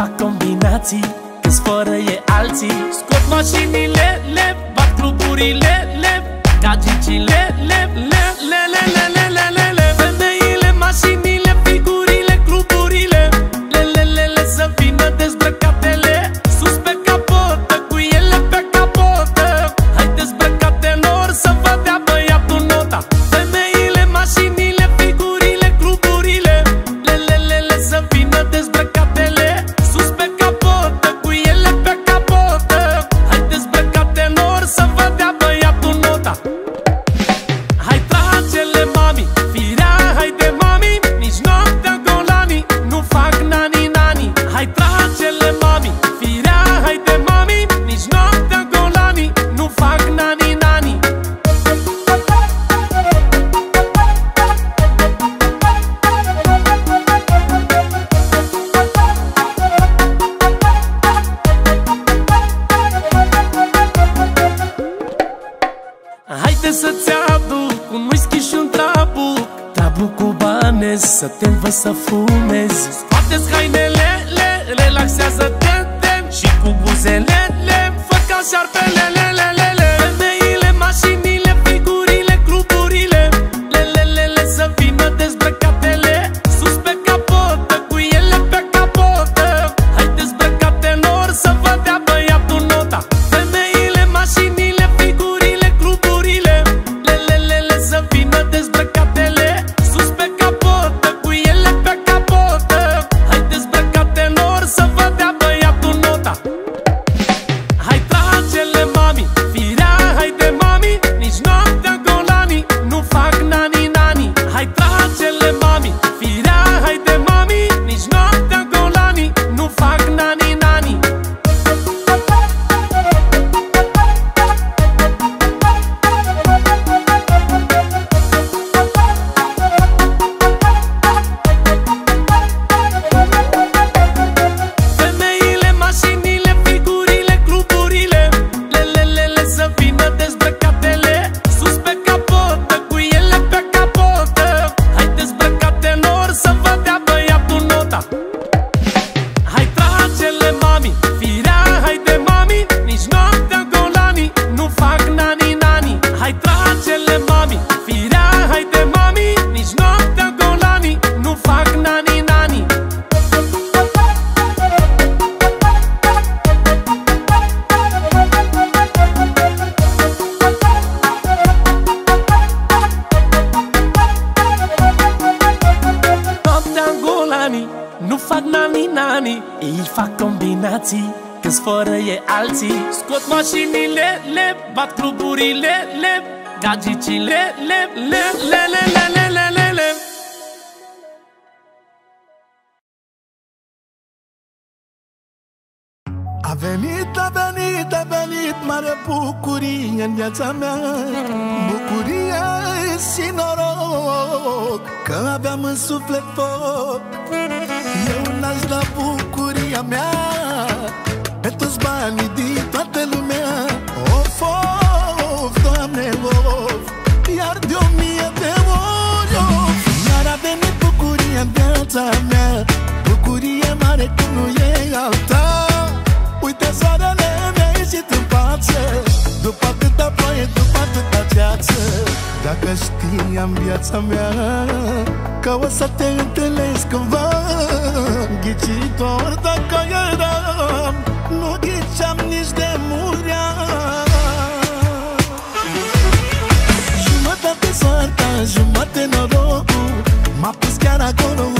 fac combinații Că fără e alții. Scot mașinile, le Bat cluburile, le Gagicile, le, le viață. După atâta ploaie, după atâta ceață. Dacă știam viața mea Că o să te întâlnesc cumva. Ghicitor dacă eram Nu ghiceam nici de murea Jumătate soarta, jumătate norocul. M-a pus chiar acolo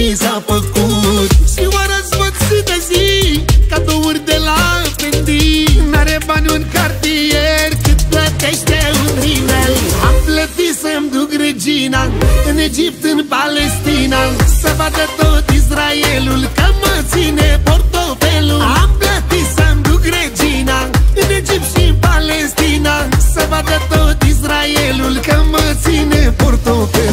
mi s-a făcut. Ziua răzvăț zi de zi Cadouri de la Fendi N-are bani un cartier Cât plătește un rimel Am plătit să-mi duc regina În Egipt, în Palestina. Să vadă tot Israelul Că mă ține portofelul. Am plătit să-mi duc regina În Egipt și în Palestina. Să vadă tot Israelul Că mă ține portofelul.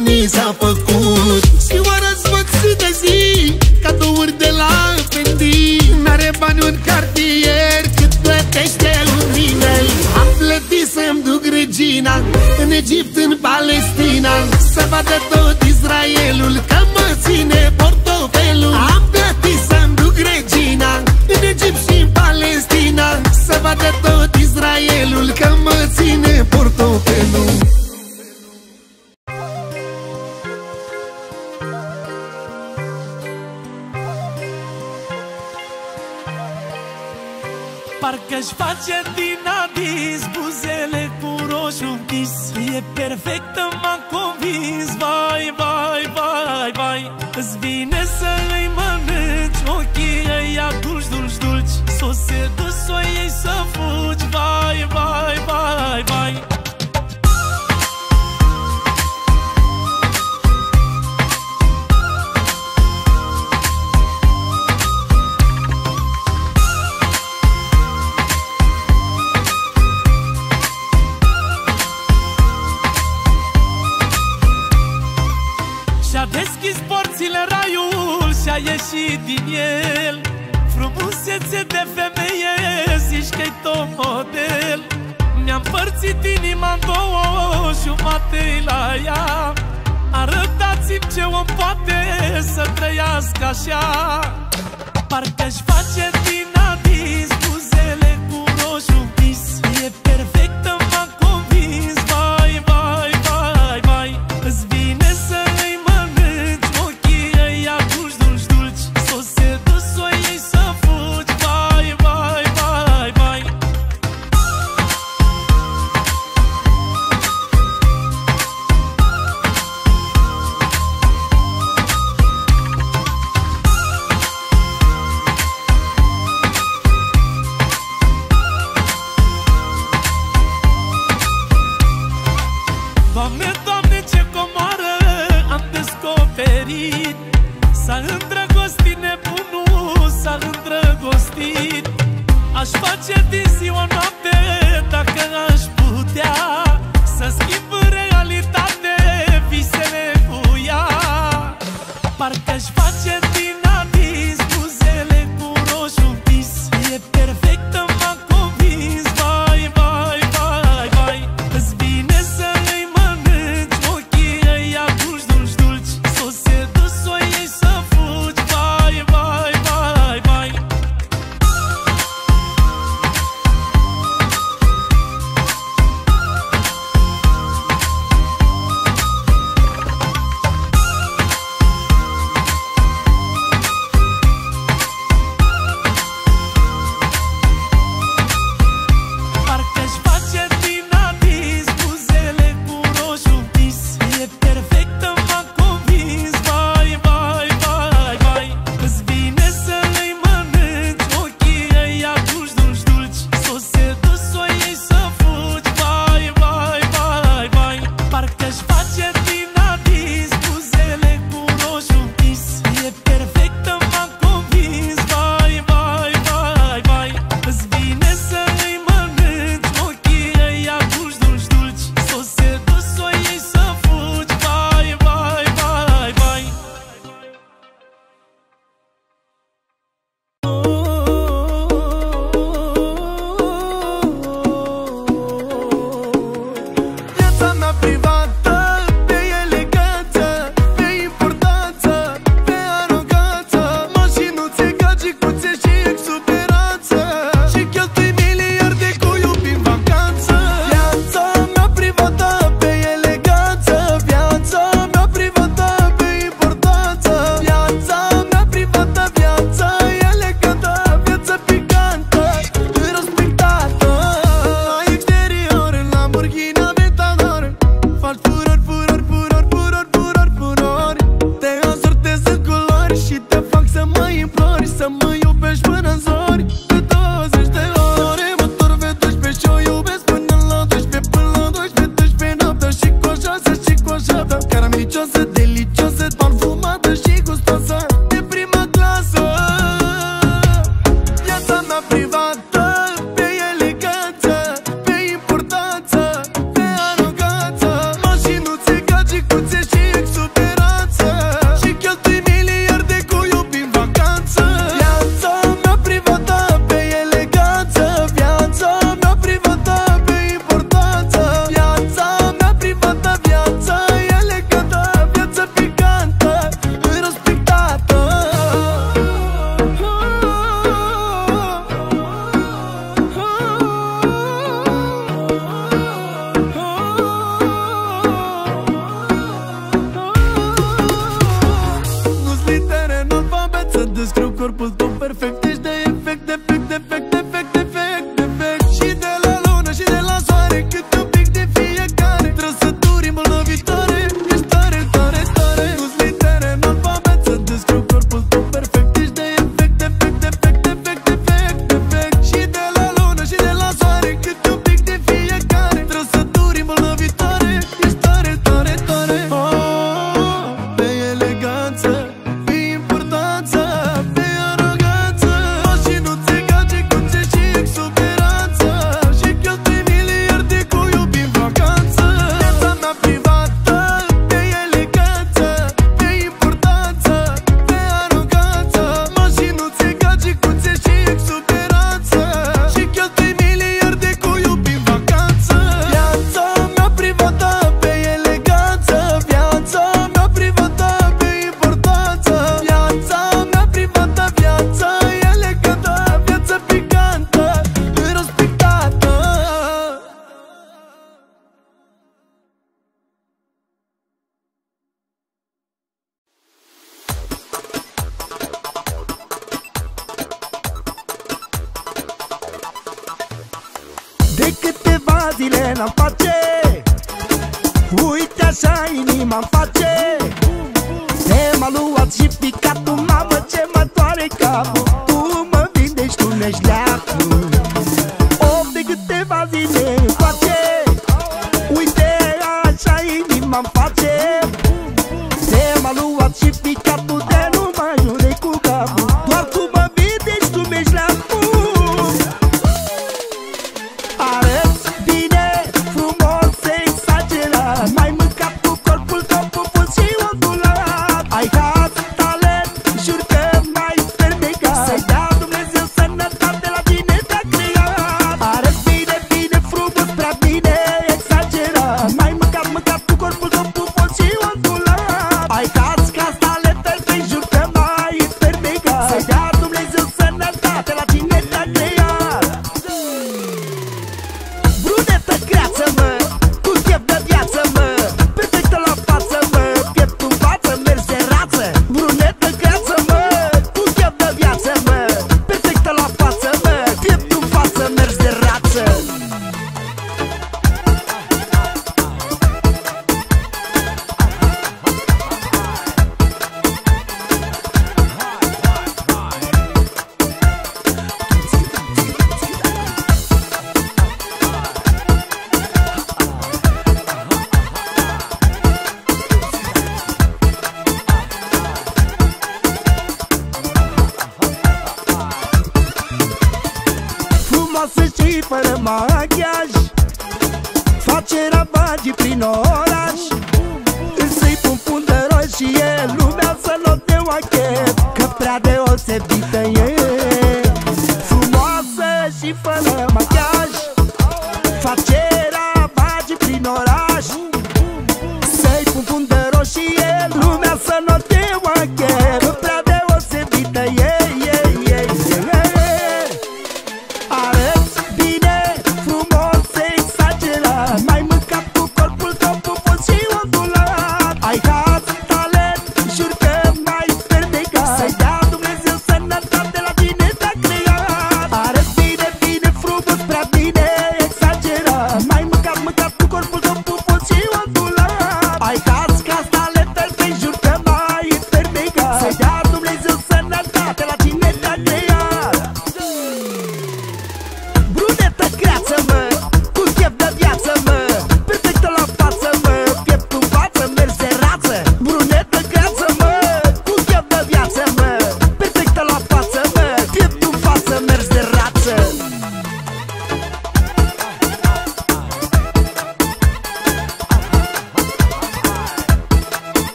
Japanese apple.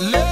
Love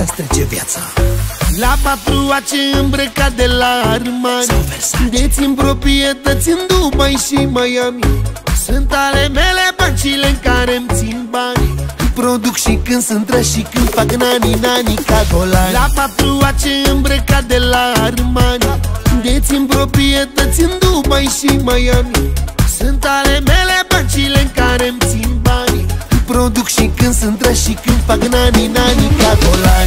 așa trece viața. La patru ace îmbrăcat de la armari, Deți în proprietăți în Dubai și Miami. Sunt ale mele băncile în care îmi țin bani. Produc și când sunt trăși și când fac nani-nani ca golani La patru ace îmbrăcat de la armari, Deți în proprietăți în Dubai și Miami. Sunt ale mele băncile în care îmi țin bani. Produc și când sunt trăși și când fac nani-nani ca dolar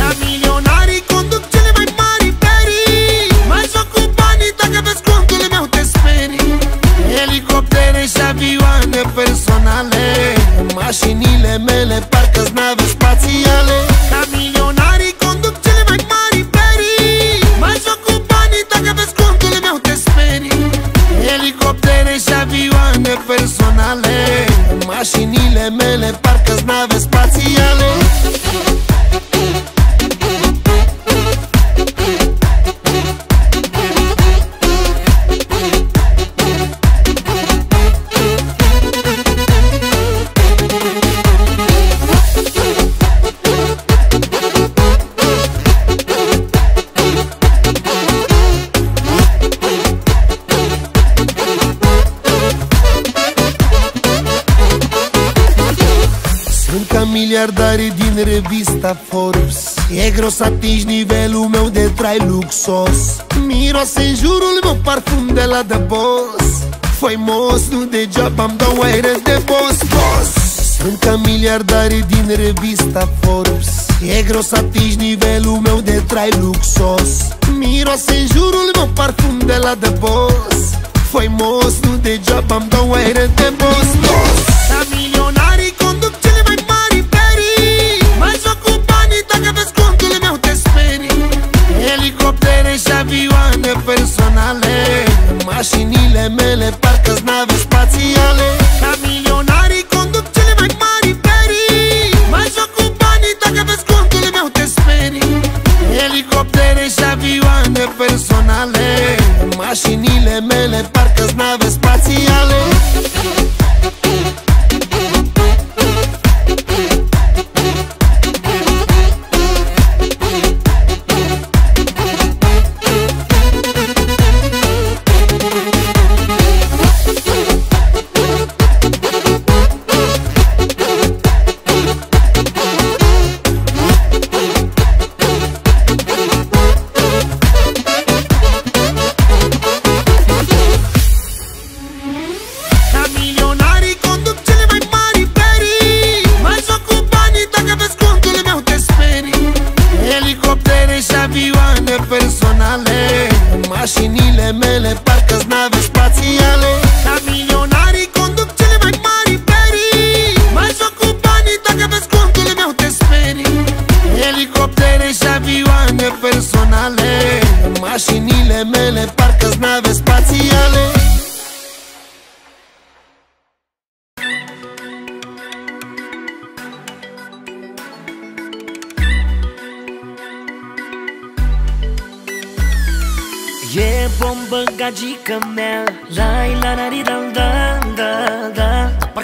parfum de la The Boss. Faimos, nu degeaba am dau aere de boss, boss. Sunt ca miliardare din revista Forbes. E greu să atingi nivelul meu de trai luxos. Miroase în jurul meu parfum de la The Boss. Faimos, nu degeaba am dau aere de boss, boss. Ca milionarii conduc cele mai mari imperii. Mai joc cu banii dacă vezi contul meu te sperii. Elicoptere și avioane personale Mașinile mele parcă-s nave spațiale. Ca milionarii conduc cele mai mari imperii. Mai joc cu banii dacă vezi contul meu te sperii. Elicoptere și avioane personale. Mașinile mele parcă-s nave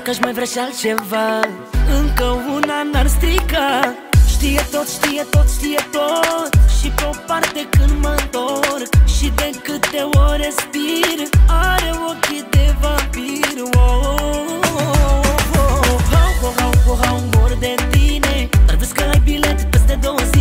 da Parcă-și mai vrea și altceva Încă una n-ar strica Știe tot, știe tot, știe tot Și pe o parte când mă întorc Și de câte ori respir Are ochii de vampir oh, oh, oh, oh, oh. Hau, hau, hau, hau, hau, mor de tine Dar vezi că ai bilet peste două zile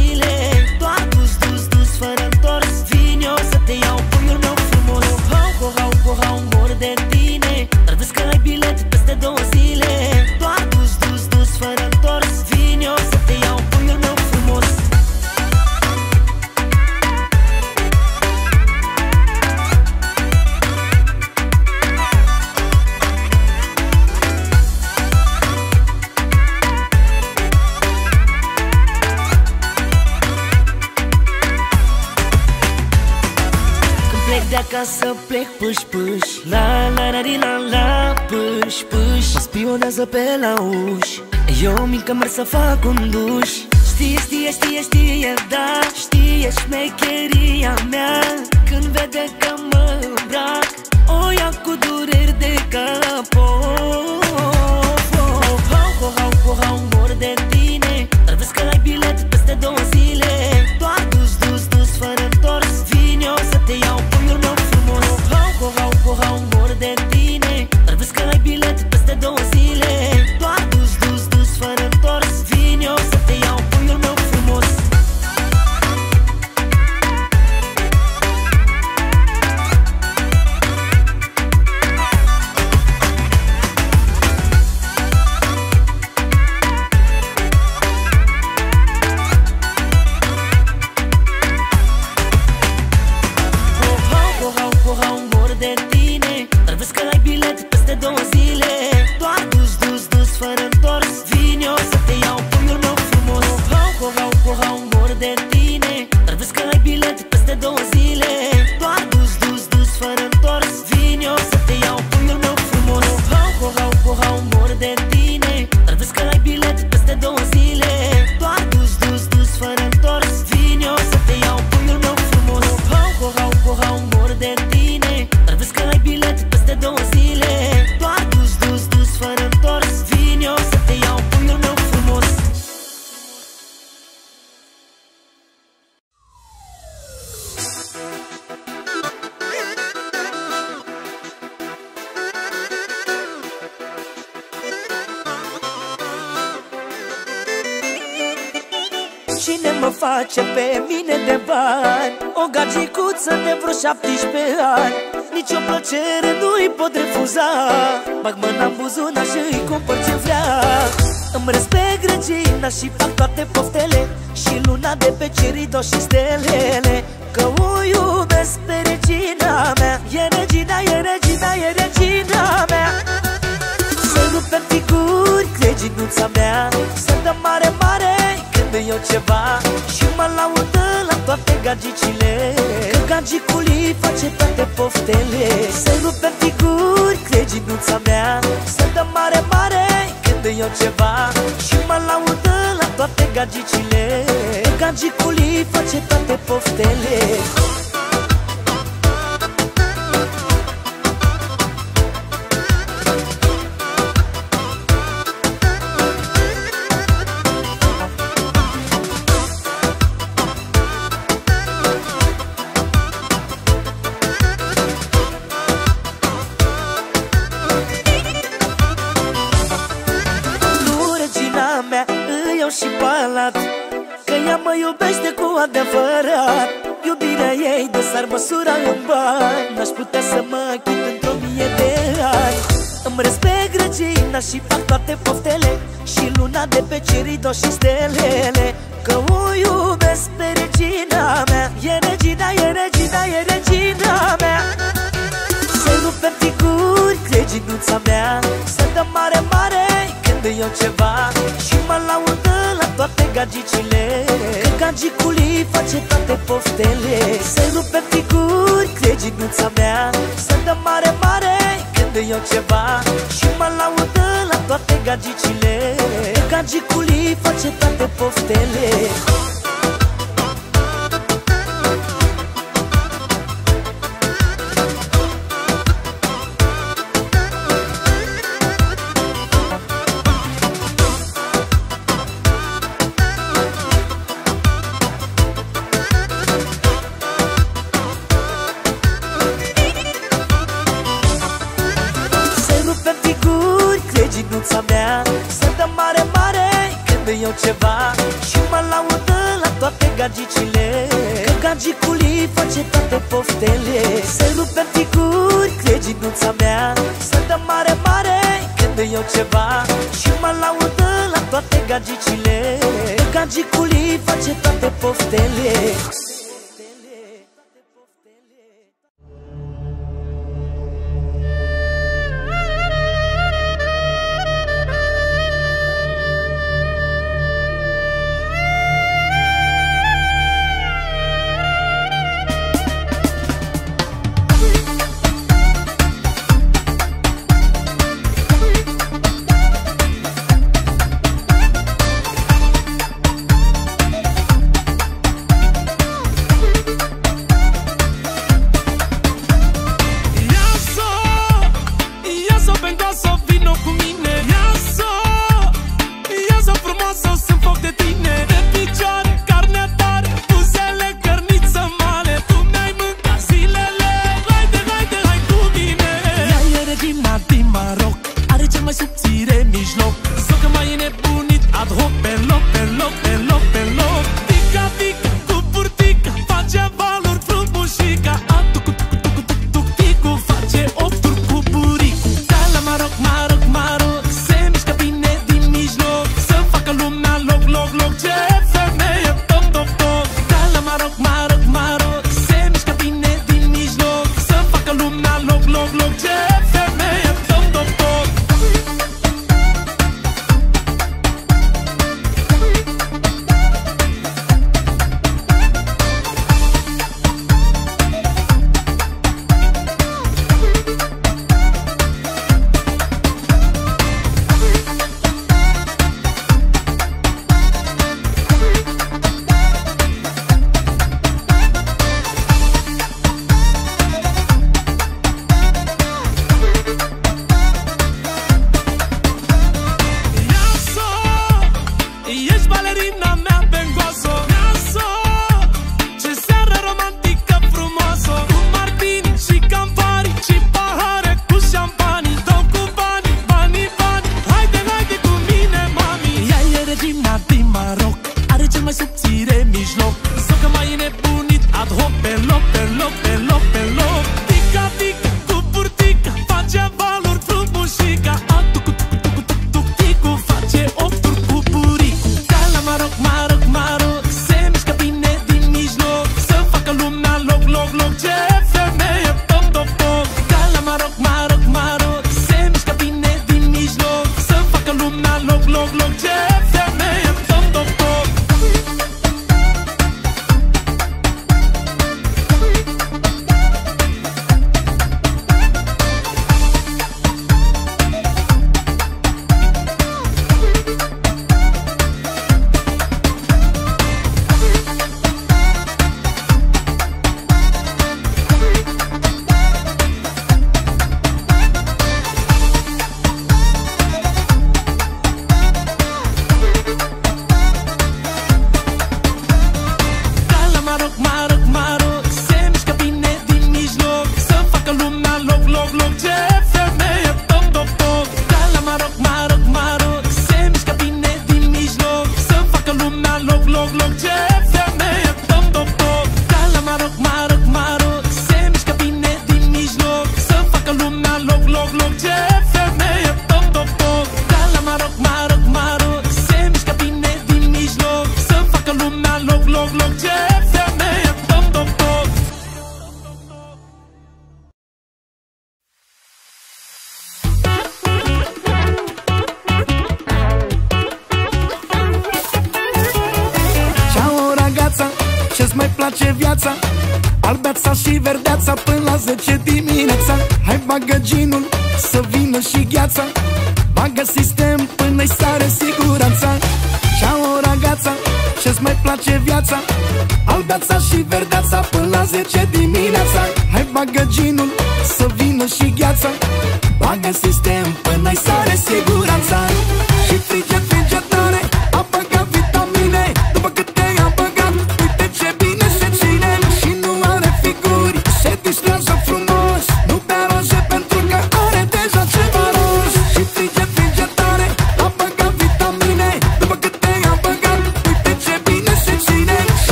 de acasă, plec pâș, pâș. La la la ri, la la pâș, pâș. Mă spionează pe la uși. Eu mică merg să fac un duș. Știe, știe, știe, știe, da. Știe șmecheria mea 做那事。Că gagicul îi face toate poftele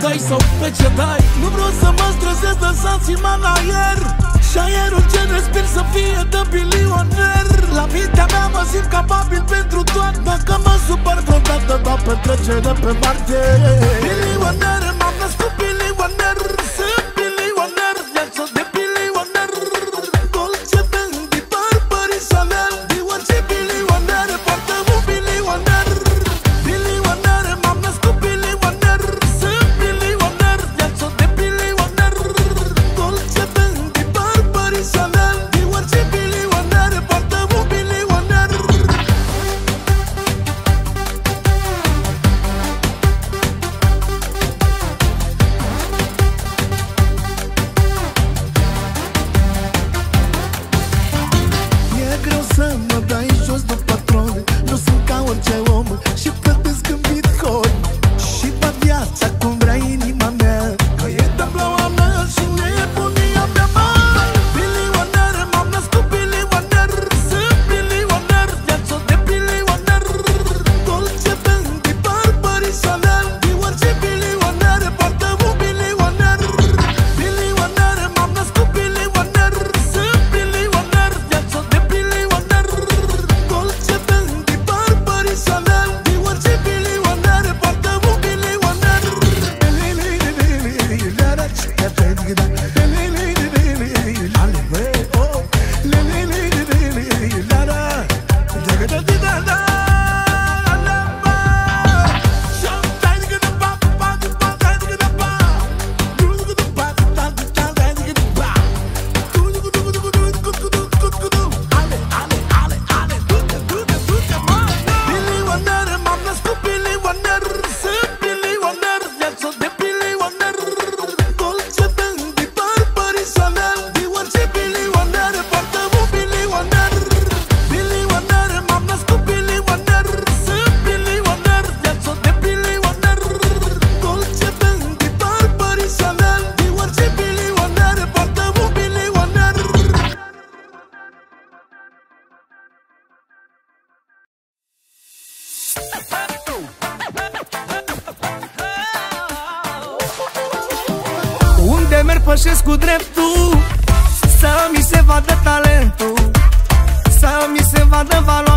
pese de mi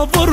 să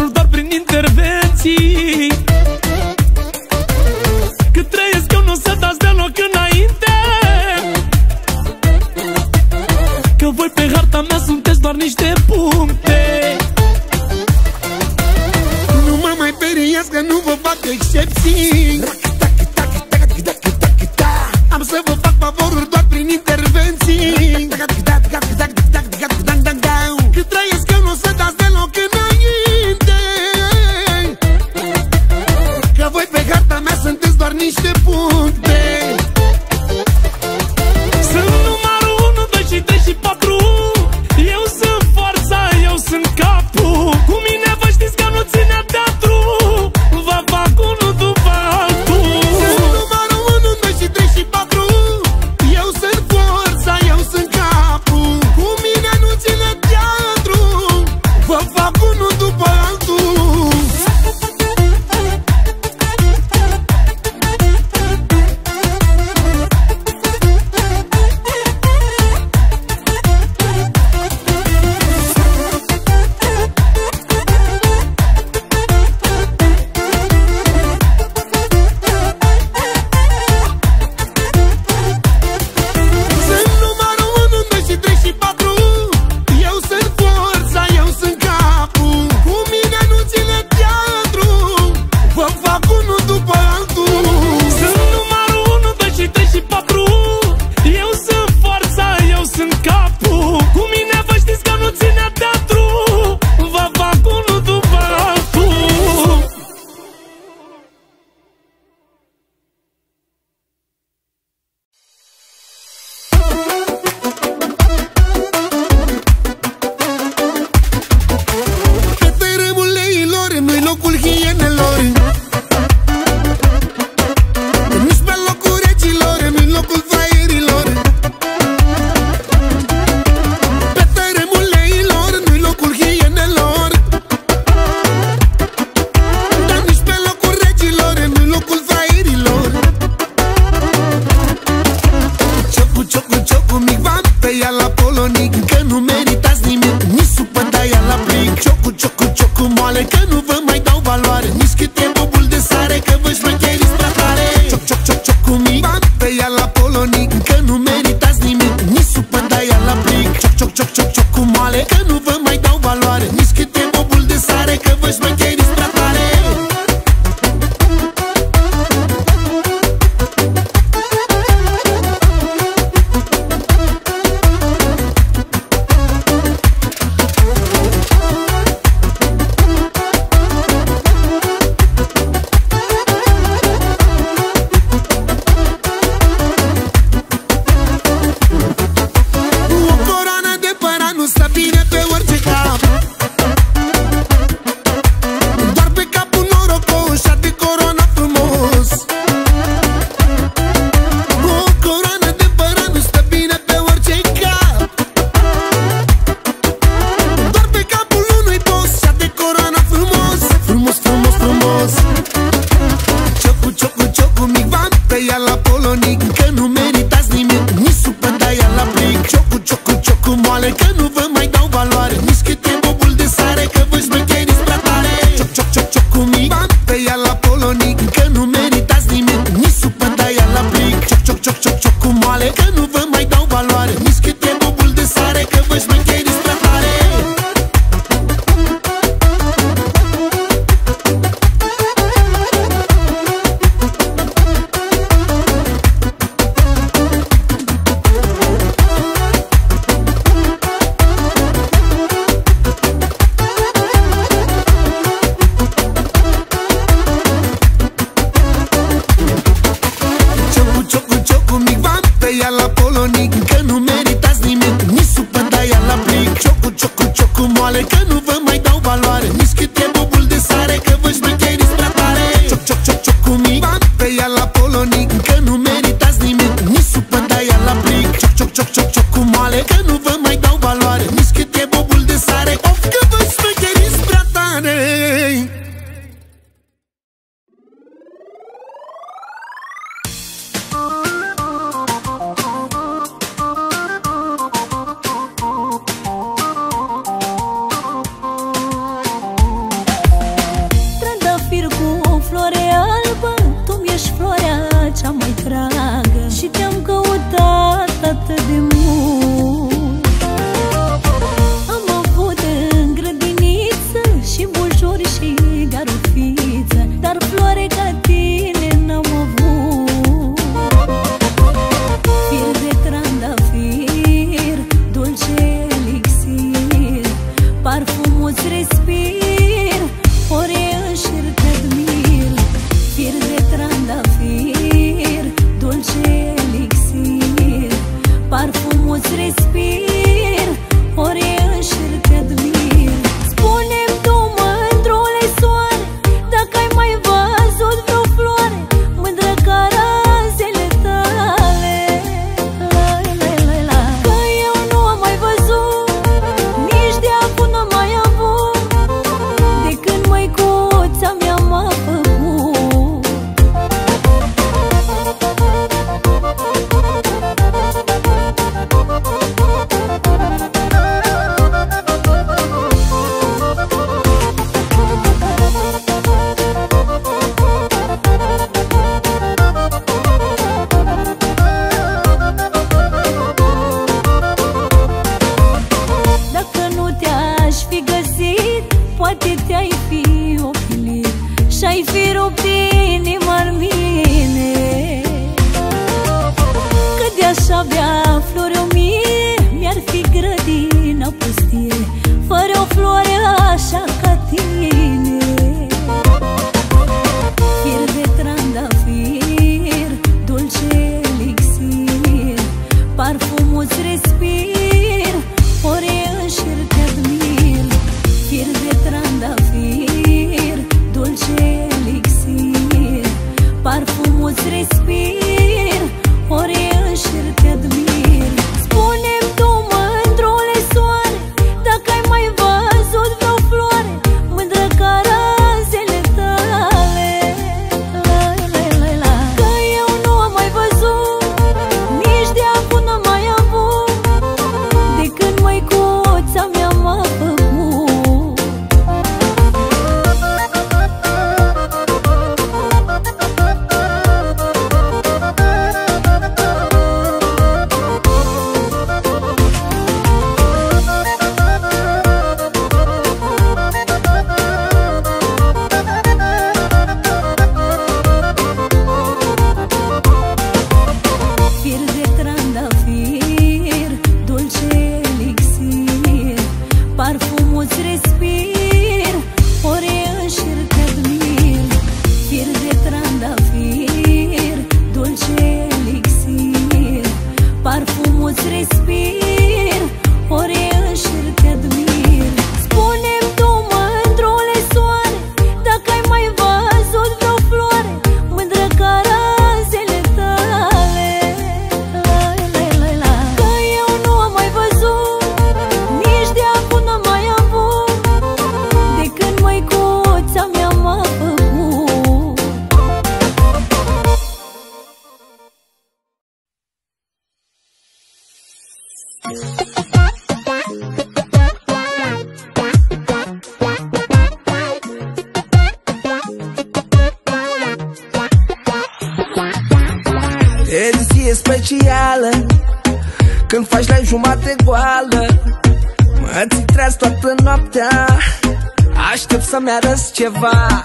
ceva.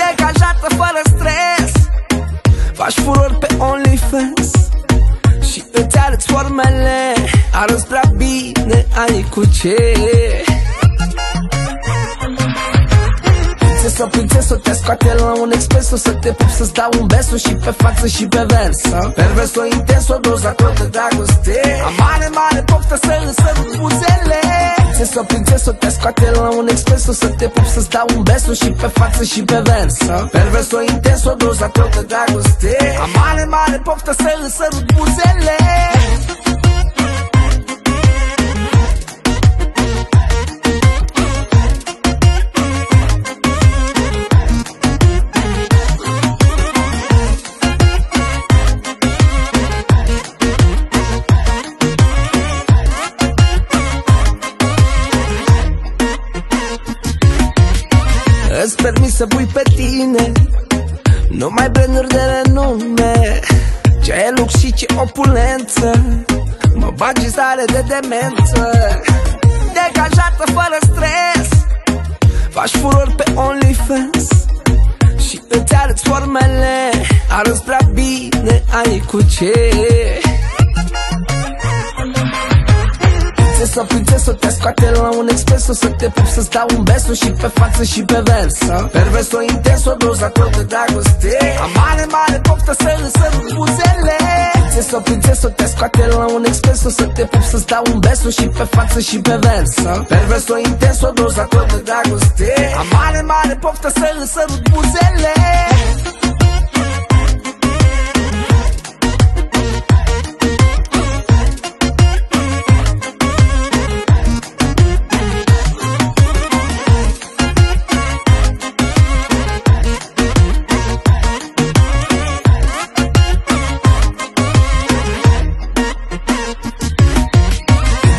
Degajată fără stres. Faci furor pe OnlyFans Și îți arăți formele. Arăți prea bine, ai cu ce. Prințesă, prințesă, te scoate la un expres O să te pup să-ți dau un beso Și pe față și pe vers Pervers, intens, o doză tot de dragoste. Am mare, mare poftă să îmi sărut buzele. Prințesă, prințesă, te scoate la dau un beso și pe față și pe vers Perverso, intens, o dozator de dragoste Am mare, mare poftă să îl sărut buzele să pui pe tine. Numai branduri de renume. Ce e lux și ce opulență. Mă bagi în stare de demență. Degajată fără stres. Faci furor pe OnlyFans. Și îți arăți formele. Arăți prea bine, ai cu ce Prințesă, prințesă, te scoate la un expreso Să te pup, să-ți dau un beso și pe față și pe vers Perverso, intens, o dozator de dragoste. Am mare, mare poftă să îl sărut buzele. Prințesă, prințesă, te scoate la un expreso Să te pup, să-ți dau un beso și pe față și pe vers Perverso, intens, o dozator de dragoste. Am mare, mare poftă să îl sărut buzele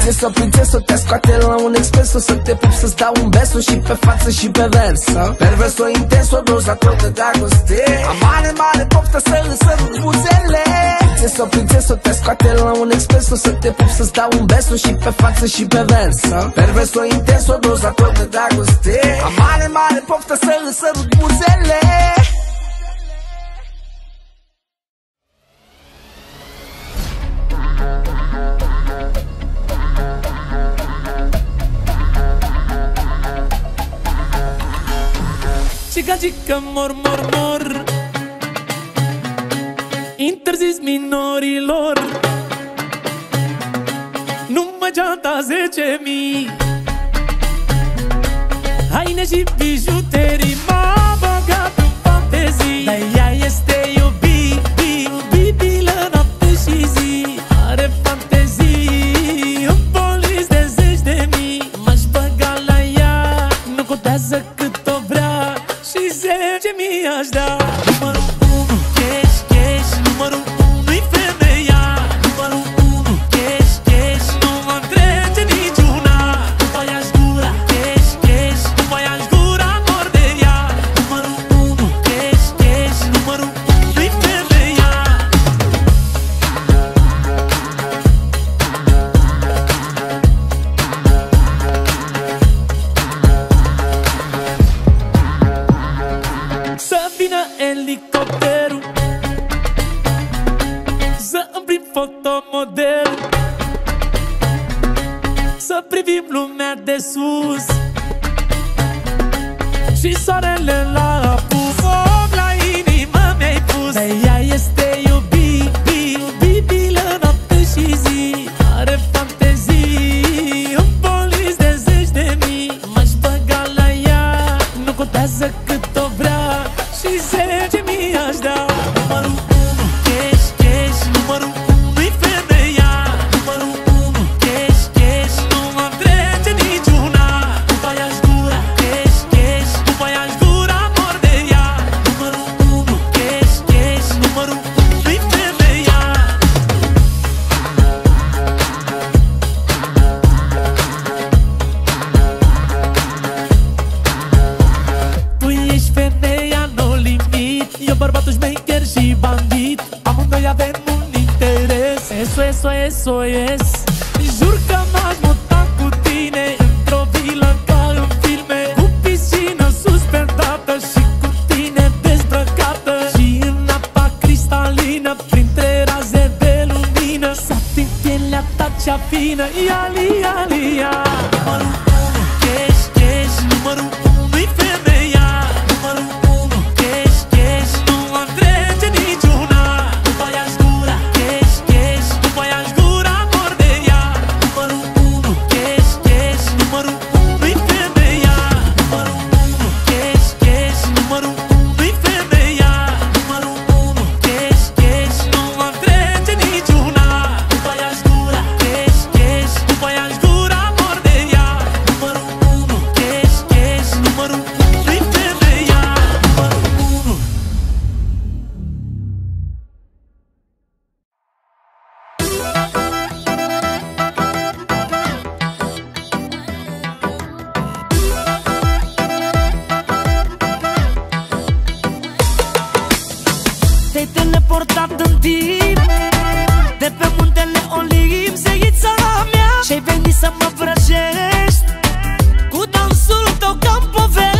Prințesă, prințesă, te scoate la un expreso Să te pup, să-ți dau un beso și pe față și pe vers Perverso, intens, o dozator de dragoste. Am mare, mare poftă să îl sărut buzele. Prințesă, prințesă, te scoate la un expreso Să te pup, să-ți dau un beso și pe față și pe vers Perverso, intens, o dozator de dragoste. Am mare, mare poftă să îl sărut buzele Cica, cica, mor, mor, mor. Interzis minorilor. Nu mă geanta zece mii. Haine și bijuterii M-a băgat în fantezii. Dar ea este iubit, iubibilă noapte și zi. Are fantezii În polis de zeci de mii. M-aș băga la ea Nu contează cât o vrea Și zece mii fotomodel Să privim lumea de sus. Și soarele la apus. Foc la inimă mi-ai pus. Dar ea este iubit, iubibilă noapte și zi. Are fantezii În polis de zeci de mii. M-aș băga la ea Nu contează soy es Te-ai teleportat în timp. De pe muntele Olim, zeița mea. Și-ai venit să mă vrăjești. Cu dansul tău ca-n poveste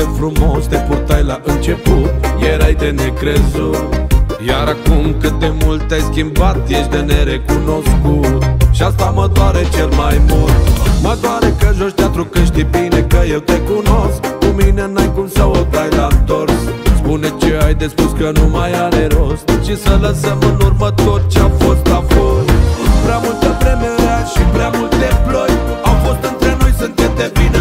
de frumos Te purtai la început, erai de necrezut Iar acum cât de mult te-ai schimbat Ești de nerecunoscut. Și asta mă doare cel mai mult. Mă doare că joci teatru că știi bine că eu te cunosc. Cu mine n-ai cum să o dai la întors. Spune ce ai de spus că nu mai are rost. Și să lăsăm în urmă tot ce-a fost, a fost. Prea multă vreme rea și prea multe ploi Au fost între noi, suntem de vină.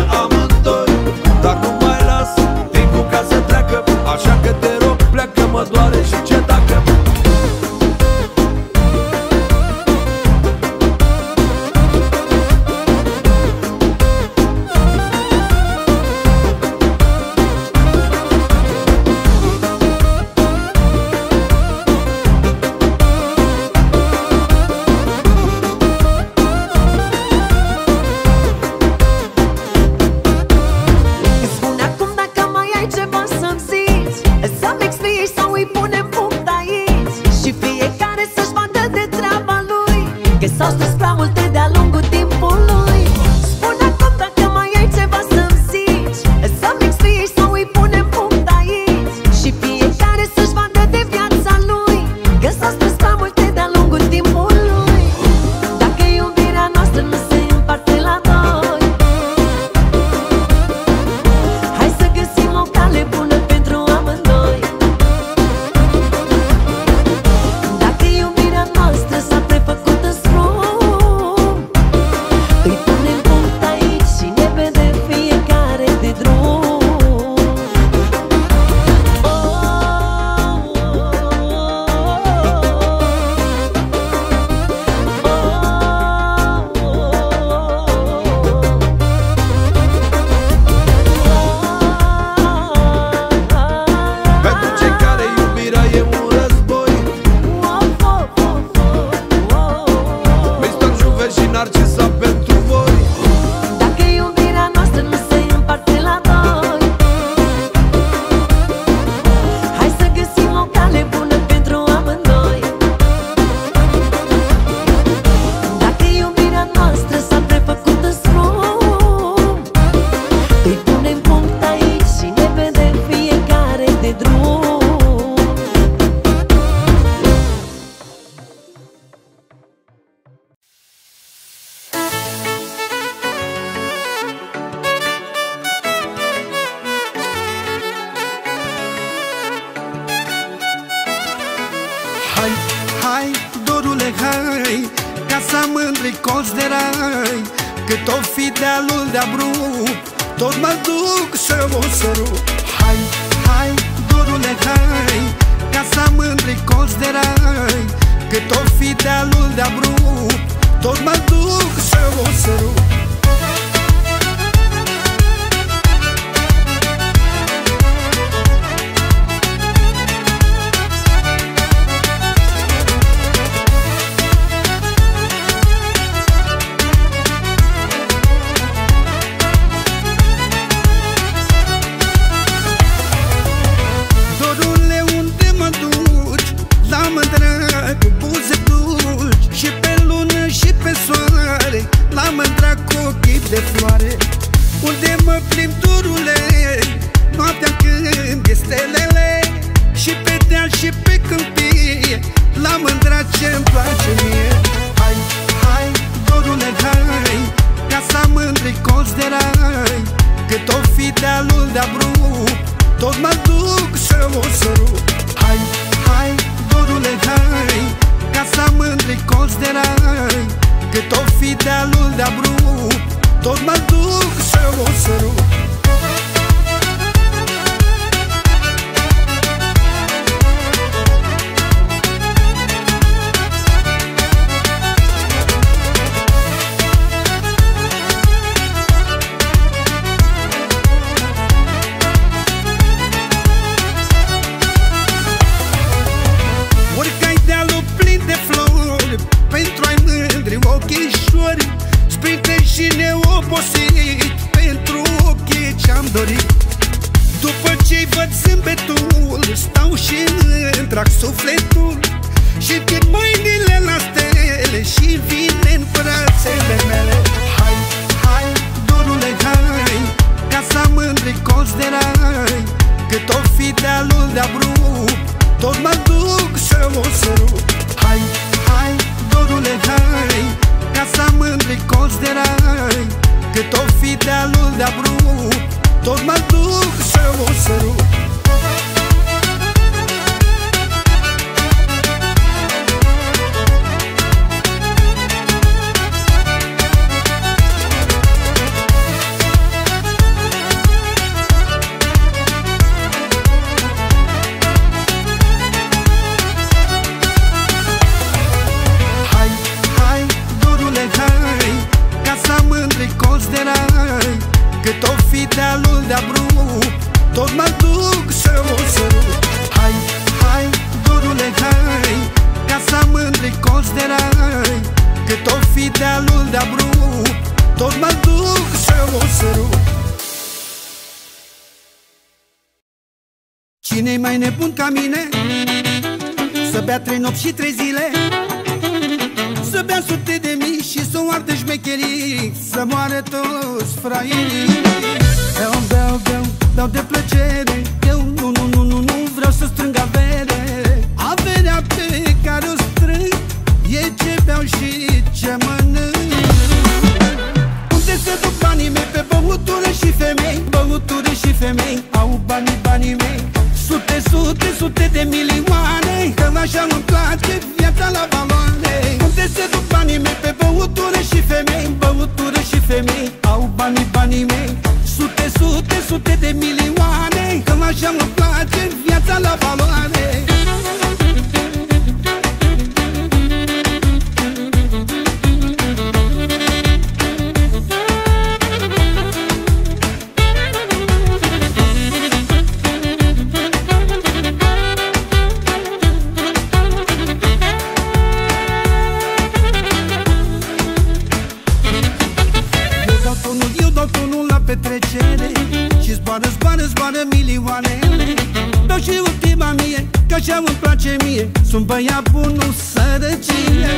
ce-mi place mie. Sunt băiat bun, nu sărăcie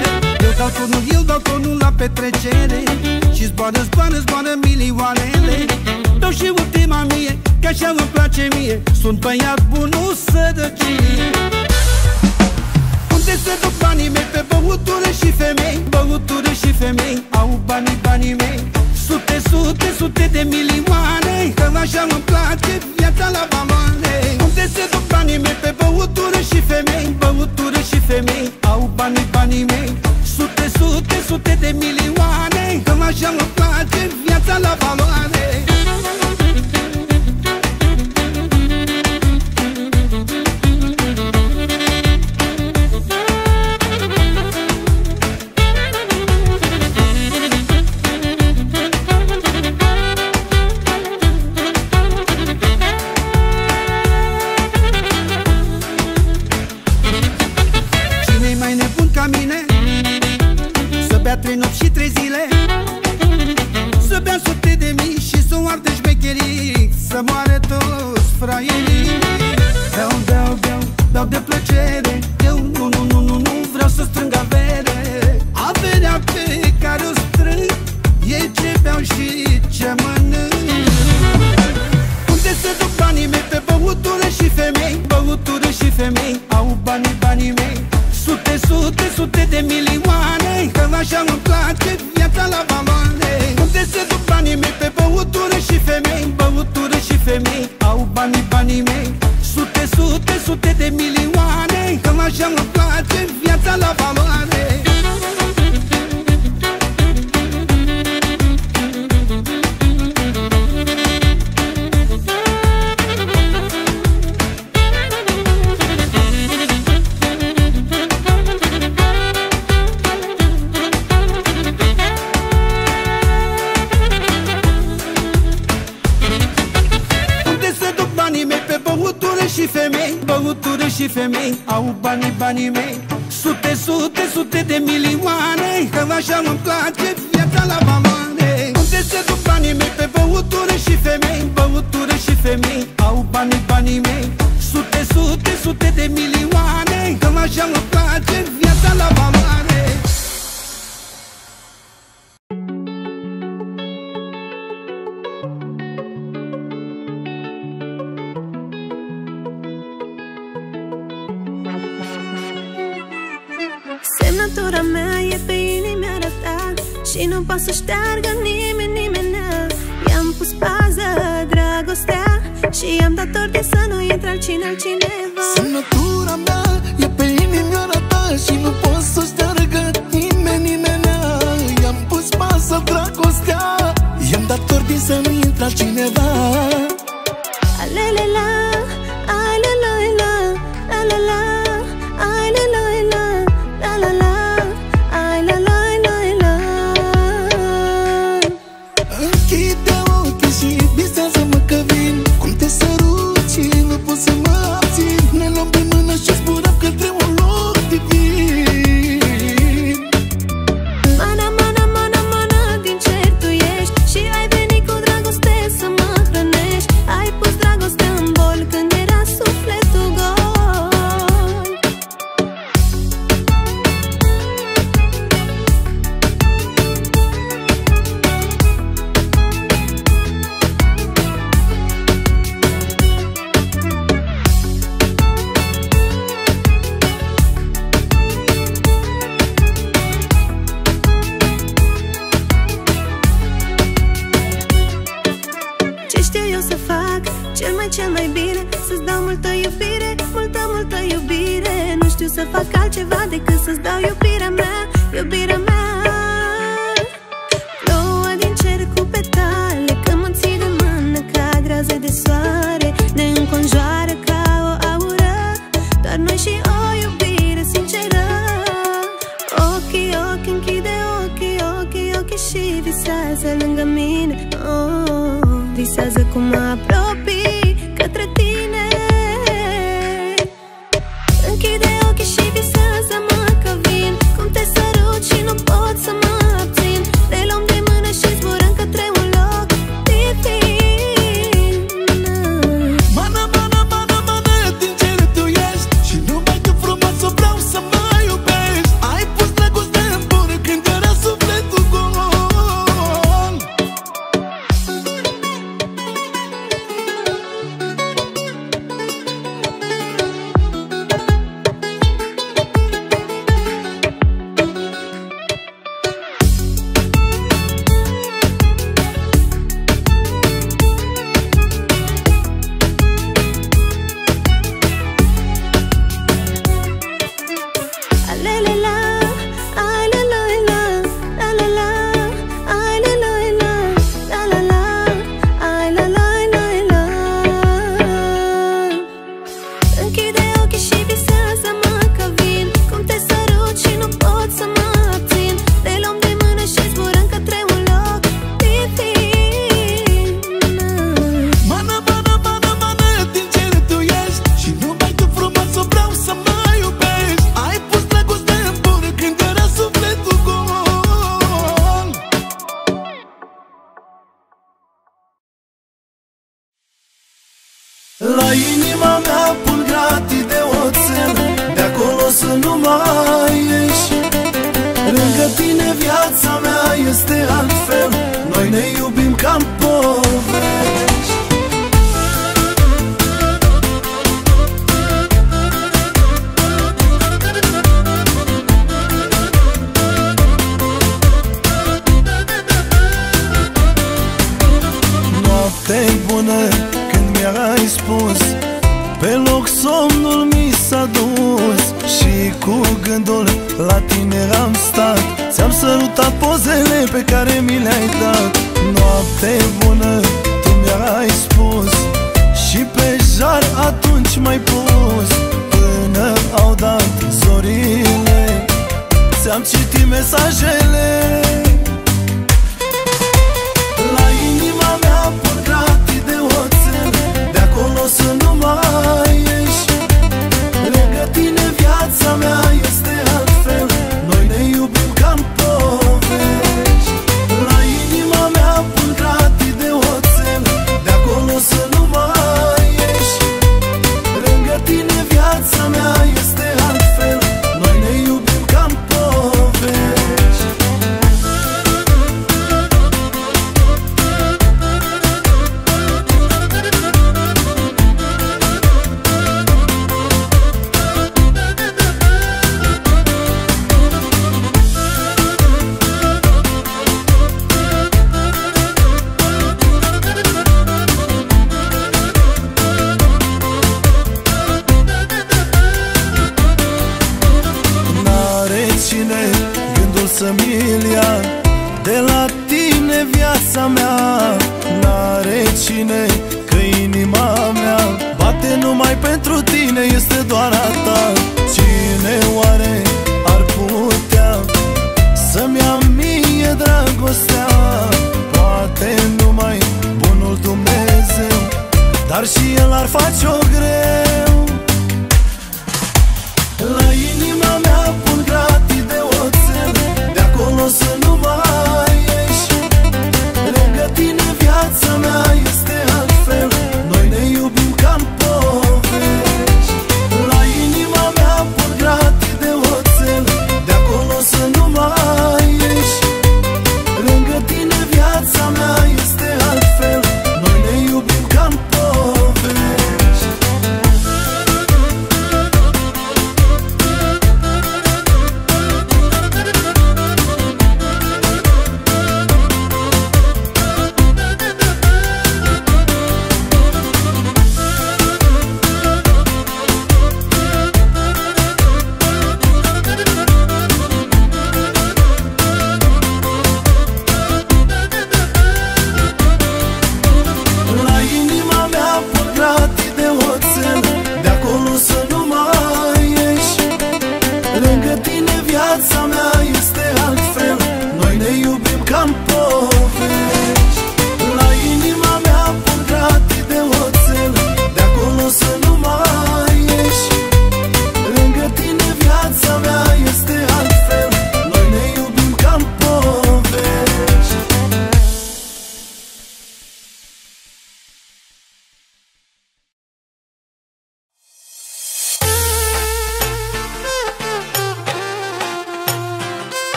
Eu dau tonul, eu dau tonul la petrecere. Și zboară, zboară, zboară milioanele. Dau și ultima mie, că așa îmi place mie. Sunt băiat bun, nu sărăcie Unde se duc banii mei? Pe băutură și femei. Băutură și femei Au banii, banii mei. Sute, sute, sute de milioane Că așa îmi place viața la baloane Unde se duc banii mei pe băutură și femei? Băutură și femei Au banii, banii mei. Sute, sute, sute de milioane Că așa îmi place viața la baloane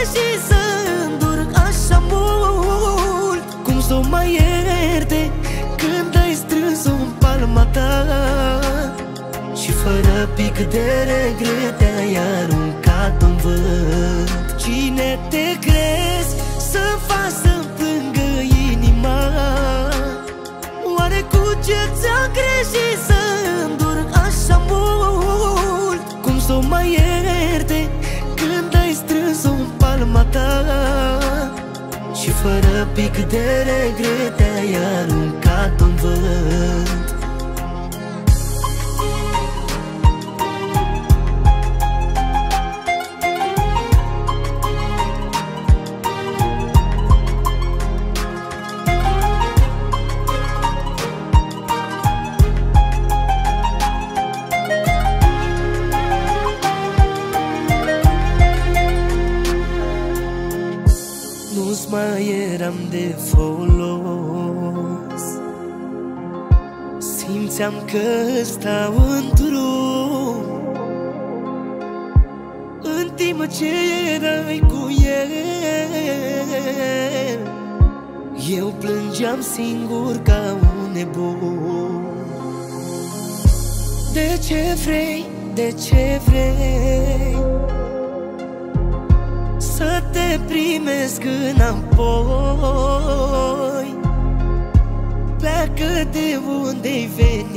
ți-a greșit să îndur așa mult. Cum să o mai ierte când ai strâns-o în palma ta? Și fără pic de regret te-ai aruncat în vânt. Cine te crezi să faci să plângă inima? Oare cu ce ți-a greșit să îndur așa mult? Cum să o mai ierte palma ta. Și fără pic de regret te-ai aruncat în vânt eram de folos. Simțeam că stau în drum. În timp ce erai cu el Eu plângeam singur ca un nebun. De ce vrei, de ce vrei să te primesc înapoi. Pleacă de unde-ai venit.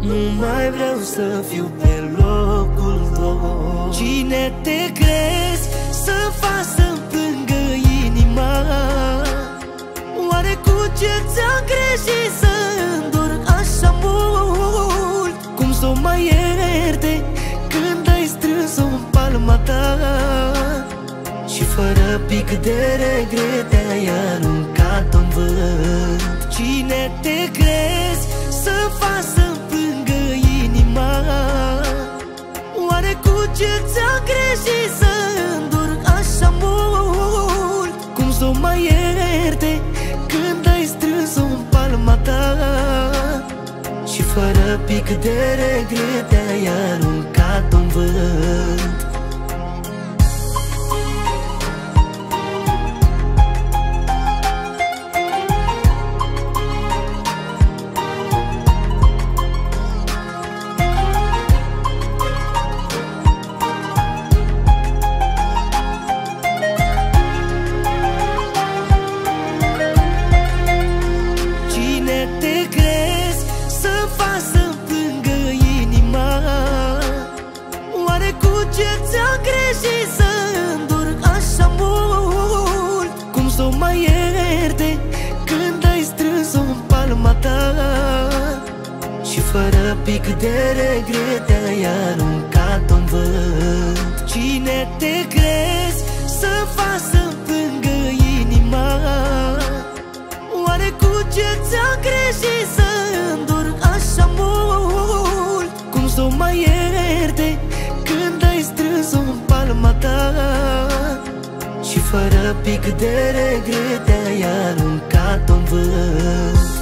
Nu mai vreau să fiu pe locul tău Cine te crezi să faci să-mi plângă inima? Oare cu ce ți-a greșit să îndur așa mult? Cum să o mai ierte când ai strâns-o în palma ta. Și fără pic de regret te-ai aruncat în vânt. Cine te crezi să faci să-mi plângă inima? Oare cu ce ți-a greșit să îndur așa mult? Cum să o mai ierte când ai strâns-o în palma ta? Și fără pic de regret te-ai aruncat în vânt pic de regret te-ai aruncat în vânt. Cine te crezi să faci să plângă inima? Oare cu ce ți-a greșit să îndur așa mult? Cum să o mai ierte când ai strâns-o în palma ta? Și fără pic de regret te-ai aruncat în vânt